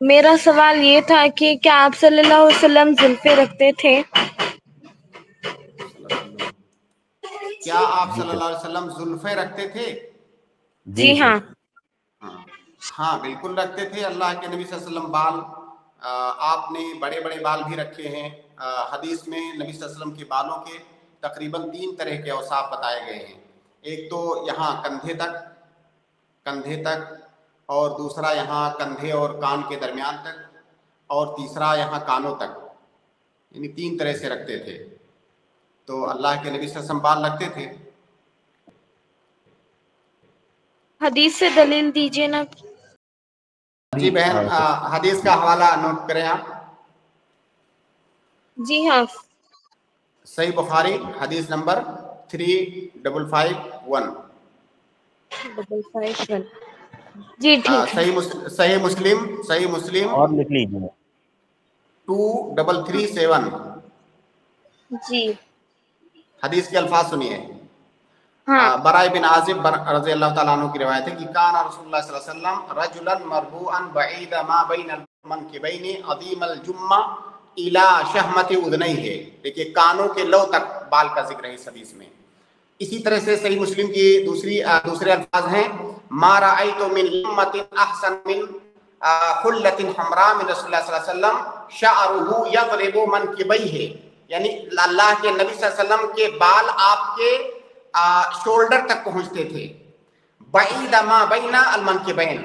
मेरा सवाल ये था कि क्या आप सल्लल्लाहु अलैहि वसल्लम जुल्फे रखते थे? क्या आप सल्लल्लाहु अलैहि वसल्लम जुल्फे रखते थे? जी हाँ। हाँ हाँ बिल्कुल रखते थे। अल्लाह के नबी सल्लल्लाहु अलैहि वसल्लम बाल आपने बड़े बड़े बाल भी रखे हैं। हदीस में नबी सल्लल्लाहु अलैहि वसल्लम के बालों के तकरीबन तीन तरह के अवसाफ बताए गए हैं। एक तो यहाँ कंधे तक कंधे तक और दूसरा यहाँ कंधे और कान के दरमियान तक और तीसरा यहाँ कानों तक। यानी तीन तरह से रखते थे। तो अल्लाह के नबी से संभाल रखते थे। हदीस से दलील दीजिए ना। जी बहन हदीस का हवाला नोट करें आप। जी हाँ। सही बुखारी हदीस number three double five one. Double five one. जी आ, ठीक सही मुस, सही मुस्लिम सही मुस्लिम। और लिख लीजिए। Two double three seven. जी। हदीस के अल्फाज सुनिए। हाँ। बराई बिन आजिब रज़ी अल्लाह ताला अन्हु की रिवायत है कि कान रसूलुल्लाह सल्लल्लाहु अलैहि वसल्लम रजुलन मरबूअन बईद मा बैन मनकिबैनि अदीम अल जुम्मा इला शहमति उदनैहि। देखिए कानों के लौ तक बाल का ज़िक्र है इस हदीस में। इसी तरह से सही मुस्लिम की दूसरी दूसरे अल्फाज हैं। यानी अल्लाह के नबी वसल्लम के बाल आपके शोल्डर तक पहुँचते थे। बईदमा अलमन के बैन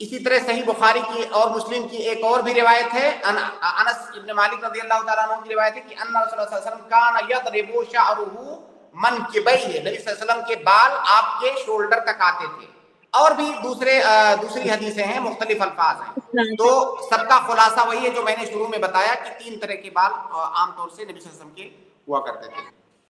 इसी तरह सही बुखारी की और मुस्लिम की एक और भी रिवायत है अन, अनस इब्न मालिक रज़ी अल्लाह तआला की रिवायत है कि अन्ना रसूलुल्लाह सल्लल्लाहु अलैहि वसल्लम कान यदरिबु शअरुहु मन के नबी वसल्लम के बाल आपके शोल्डर तक आते थे। और भी दूसरे दूसरी हदीसें हैं मुख्तलिफ़ अल्फाज हैं। तो सबका खुलासा वही है जो मैंने शुरू में बताया कि तीन तरह के बाल आमतौर से नबी वसल्लम के हुआ करते थे।